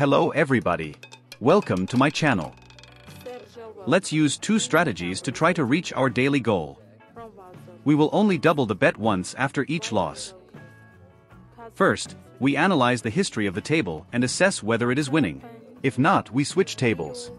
Hello everybody. Welcome to my channel. Let's use two strategies to try to reach our daily goal. We will only double the bet once after each loss. First, we analyze the history of the table and assess whether it is winning. If not, we switch tables.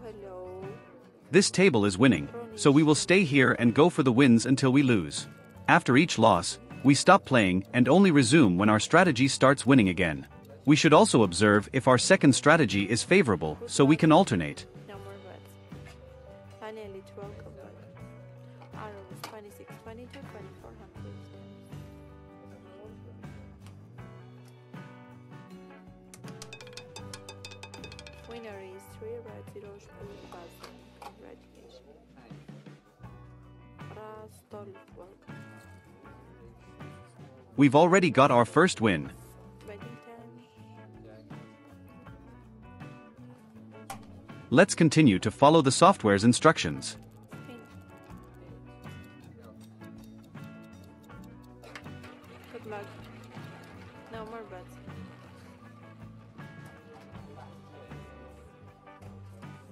This table is winning, so we will stay here and go for the wins until we lose. After each loss, we stop playing and only resume when our strategy starts winning again. We should also observe if our second strategy is favorable so we can alternate. No more bets. Finally, 12 combined. Arrow is 26, 22, 24 hundred. Winner is 3 red 0 blue buzzing. Congratulations. Rastol, welcome. We've already got our first win. Let's continue to follow the software's instructions. Spin. Good. No more bets.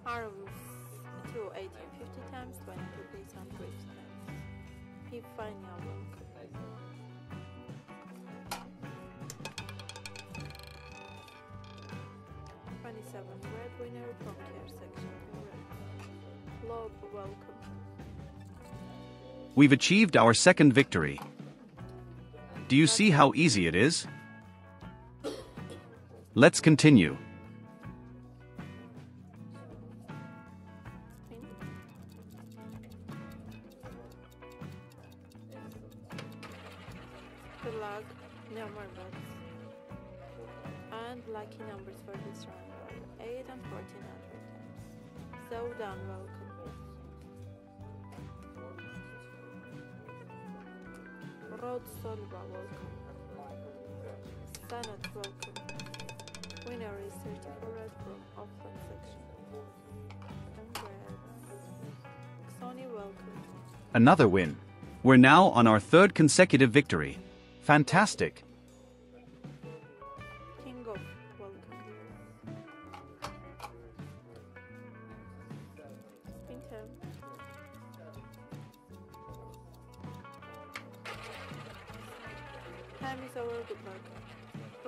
Arrows 2, 18, 50 times, 22 days on 3 times. He final winner from care section. Welcome. We've achieved our second victory. Do you see how easy it is? Let's continue. For this round are 8 and 1400 times. So. Rod Solva, welcome. Winner is 34 red from section. Another win. We're now on our third consecutive victory. Fantastic.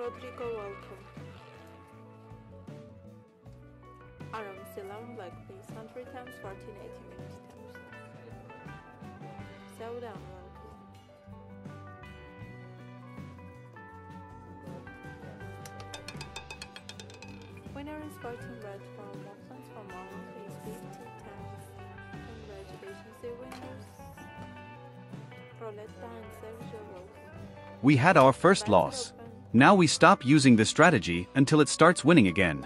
Rodrigo, welcome. Aram Silam, black please. 100 times, 14, 18 minutes times. So down, welcome. Winner is Spartan Red from Orphelins from Malmö, please 50 times. Congratulations, the winners. Roletta and Sergio welcome. We had our first loss. Now we stop using this strategy until it starts winning again.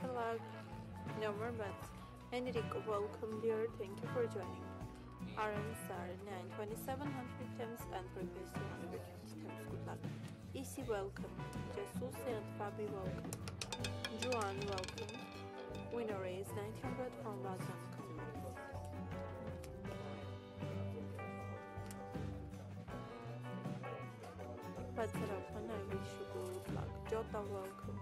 Hello. No more bets. Enrico, welcome dear. Thank you for joining. RMs are 9 2700 times and previous 220 times. Good luck. Easy, welcome. Jesus and Fabi, welcome. Juan, welcome. Winner is 900 from I wish you good luck. Jota, welcome.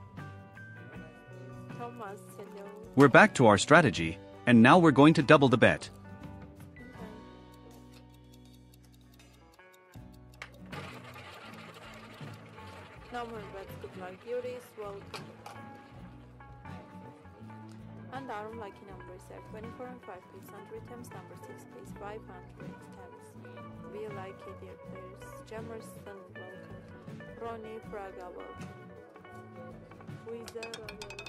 Thomas, hello. We're back to our strategy, and now we're going to double the bet. No more bets, good luck. Yuris, welcome. Our lucky numbers are 24 and 5 please, 100 times, number 6 please, 500 times. We like it, dear players. Jamerson, welcome. Ronnie Fraga, welcome. Wizard, welcome.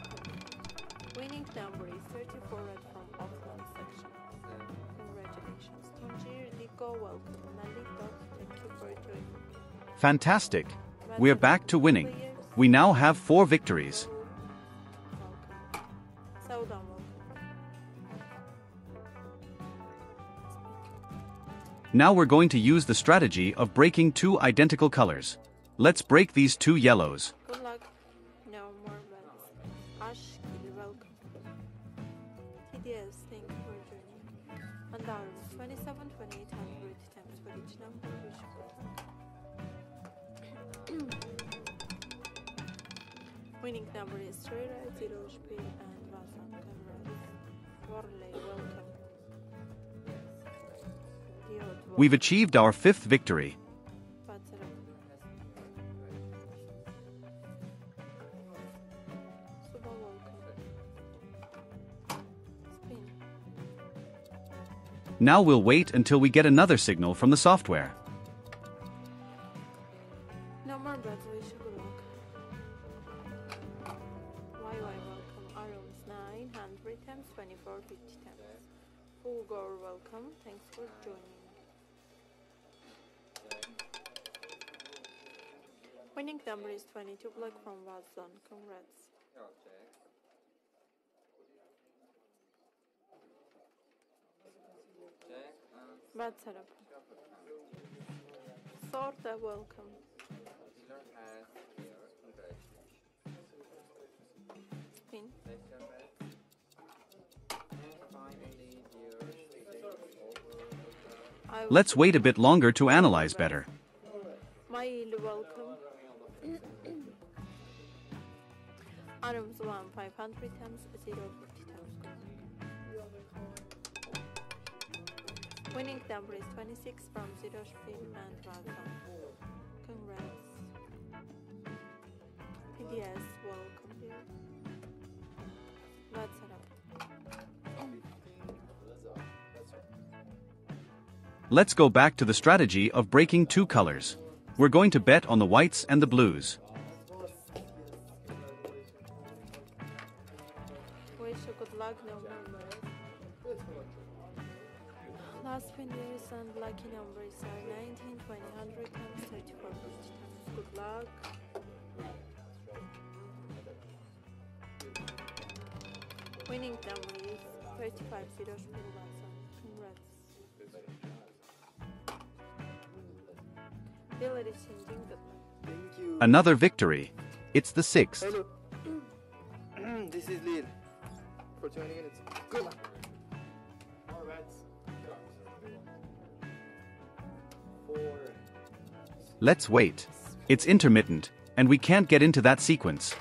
Winning number is 34 red from Orphelins section. Congratulations. Tunjir, Dico, welcome. Nalito, thank you for joining. Fantastic. We're back to winning. We now have four victories. Now we're going to use the strategy of breaking two identical colors. Let's break these two yellows. Good luck. No more bets. Ash, welcome. TDS, thank you for joining. And arms 27, 2800 times for each number. Winning number is 3 0 spiel and Voisins. Warley, We've achieved our fifth victory. Now we'll wait until we get another signal from the software. No more bets, wish you good luck. YY welcome, Arums 900 times 24, 50 times. Fulgor welcome, thanks for joining. Winning number is 22 black from Voisins, congrats. Bad setup. Sorta welcome. Spin. I will Let's wait a bit longer to analyze better. Arms 1 500 times 0 50 times. Winning number is 26 from 0 spiel and welcome. Congrats. PDS. Let's set up. Let's go back to the strategy of breaking two colors. We're going to bet on the whites and the blues. And lucky numbers are 19, 20, 100 times 34 50 times. Good luck. Winning number is 35 zero spiel Voisins. Congrats. Billy is changing the Another victory. It's the sixth. Hello. this is Lil. For 20 minutes. Good luck. Let's wait. It's intermittent, and we can't get into that sequence.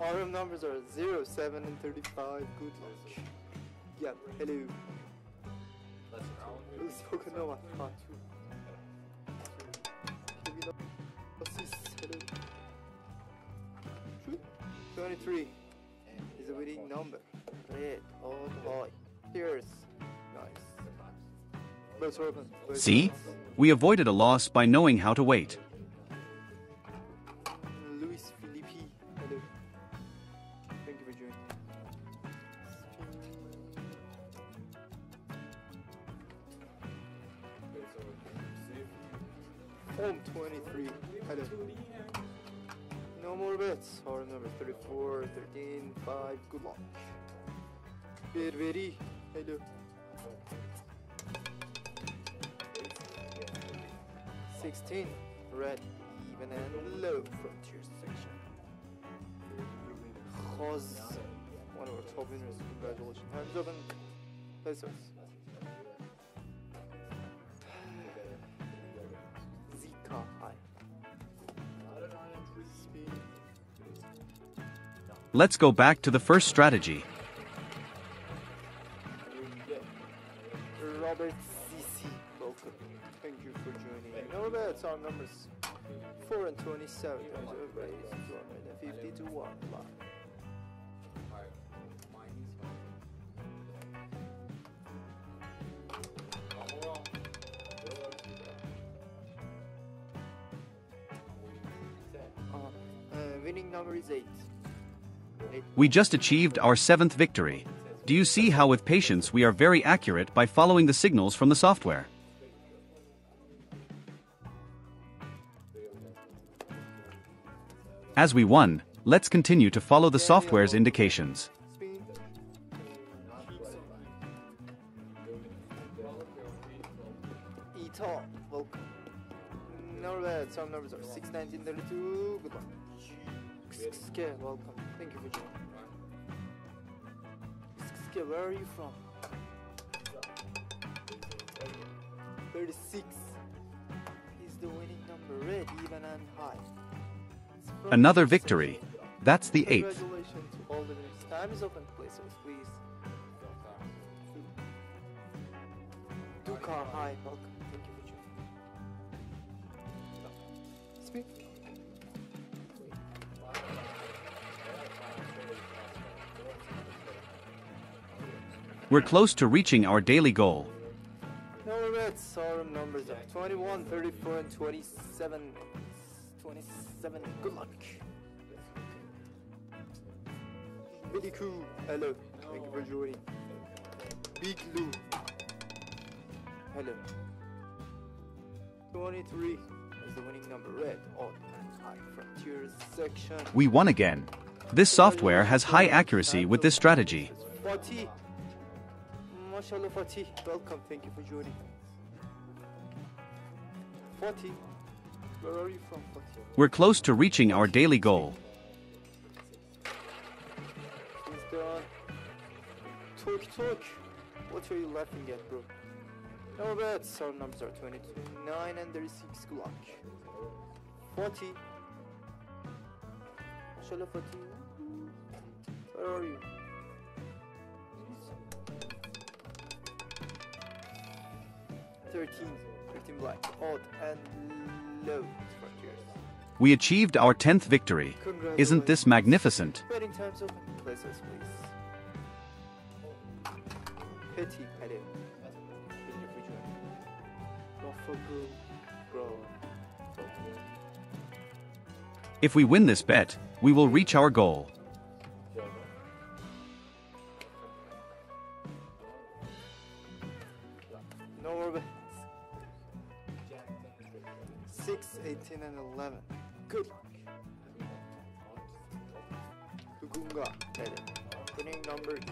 RM numbers are 0, 7, and 35. Good luck. Yeah, hello. Let's talk about part two. Is winning number. Red, all high. Cheers. Nice. Let's open. Let's See? We avoided a loss by knowing how to wait. Luis Filippi. Hello. Thank you for joining. Home 23. Hello. No more bets. Horror number 34, 13, 5. Good luck. Berberi. Hello. Sixteen, red, even and low frontier section. Khoz, one of our top winners. Congratulations. Hands up and pesos. Zika, hi. Let's go back to the first strategy. Robert CC, welcome. Thank you for joining. Numbers 4 and 27 times over is 250 to 1. Bye. Uh, uh, winning number is 8. We just achieved our seventh victory. Do you see how, with patience, we are very accurate by following the signals from the software? As we won, let's continue to follow the software's indications. Spin. Ito, welcome. Ignore that. Some numbers are 6, 19, 32. Good. Ske, welcome. Thank you for joining. Ske, where are you from? 36 is the winning number. Red, even and high. Another victory. That's the eighth. Congratulations to all the winners. Time is open, placers, please. Dukar, hi, welcome. Thank you for joining. Speak. We're close to reaching our daily goal. Our numbers are 21, 34, and 27. 27. Good luck. Billy hello. Thank you for joining. Big Lou, hello. 23 is the winning number. Red, odd, high frontiers section. We won again. This software has high accuracy with this strategy. Fatih. Mashallah Fatih. Welcome. Thank you for joining. Fatih. Where are you from, Fatih? We're close to reaching our daily goal. Is Talk Talk? What are you laughing at, bro? No bets. Our numbers are 22, 9, and 36. Good luck. 40. Mashallah Fatih. Where are you? Thirteen, thirteen black, odd and low frontiers. We achieved our 10th victory. Isn't this magnificent? Betting times open. Places, please. Petty, hello. Thank you for joining. Buffalo, bro. If we win this bet, we will reach our goal. 6, 18, and 11. Good luck. Winning number is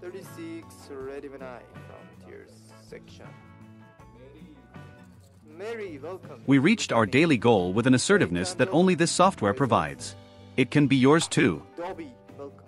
36, Red Even Tiers section. Mary, welcome. We reached our daily goal with an assertiveness that only this software provides. It can be yours too. Dobby, welcome.